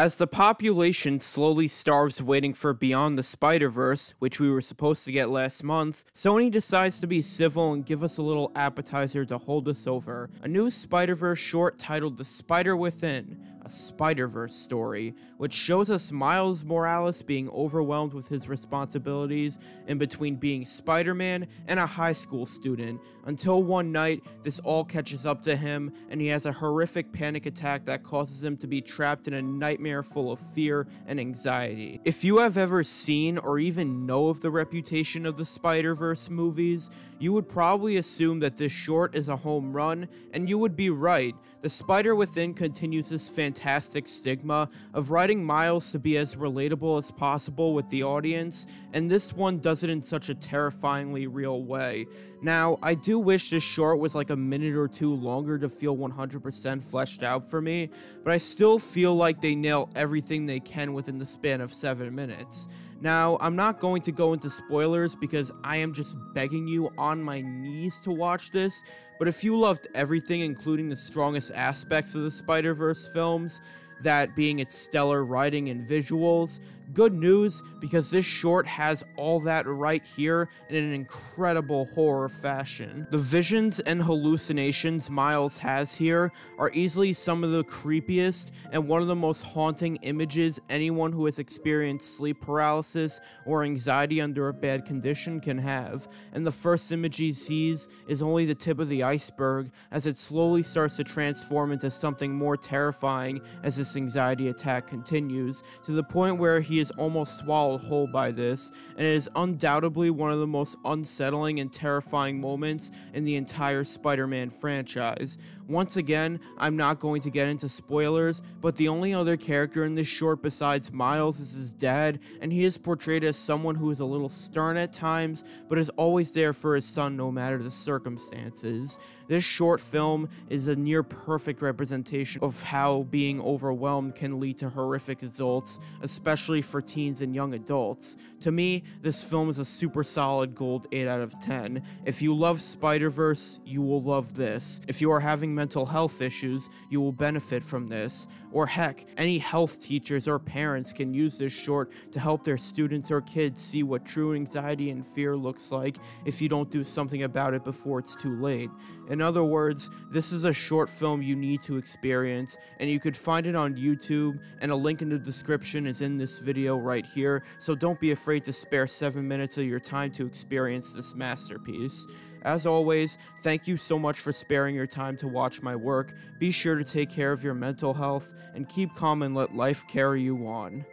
As the population slowly starves waiting for Beyond the Spider Verse, which we were supposed to get last month, Sony decides to be civil and give us a little appetizer to hold us over. A new Spider Verse short titled The Spider Within Spider Verse story, which shows us Miles Morales being overwhelmed with his responsibilities in between being Spider Man and a high school student, until one night this all catches up to him and he has a horrific panic attack that causes him to be trapped in a nightmare full of fear and anxiety. If you have ever seen or even know of the reputation of the Spider Verse movies, you would probably assume that this short is a home run, and you would be right. The Spider Within continues this fantastic stigma of writing Miles to be as relatable as possible with the audience, and this one does it in such a terrifyingly real way. Now, I do wish this short was like a minute or two longer to feel 100% fleshed out for me, but I still feel like they nail everything they can within the span of 7 minutes. Now, I'm not going to go into spoilers because I am just begging you on my knees to watch this, but if you loved everything, including the strongest aspects of the Spider Verse films, that being its stellar writing and visuals. Good news, because this short has all that right here in an incredible horror fashion. The visions and hallucinations Miles has here are easily some of the creepiest and one of the most haunting images anyone who has experienced sleep paralysis or anxiety under a bad condition can have, and the first image he sees is only the tip of the iceberg as it slowly starts to transform into something more terrifying as his this anxiety attack continues, to the point where he is almost swallowed whole by this, and it is undoubtedly one of the most unsettling and terrifying moments in the entire Spider Man franchise. Once again, I'm not going to get into spoilers, but the only other character in this short besides Miles is his dad, and he is portrayed as someone who is a little stern at times, but is always there for his son no matter the circumstances. This short film is a near perfect representation of how being overwhelmed can lead to horrific results, especially for teens and young adults. To me, this film is a super solid gold 8 out of 10. If you love Spider-Verse, you will love this. If you are having mental health issues, you will benefit from this. Or heck, any health teachers or parents can use this short to help their students or kids see what true anxiety and fear looks like if you don't do something about it before it's too late. In other words, this is a short film you need to experience, and you could find it on YouTube, and a link in the description is in this video right here, so don't be afraid to spare 7 minutes of your time to experience this masterpiece. As always, thank you so much for sparing your time to watch my work. Be sure to take care of your mental health and keep calm and let life carry you on.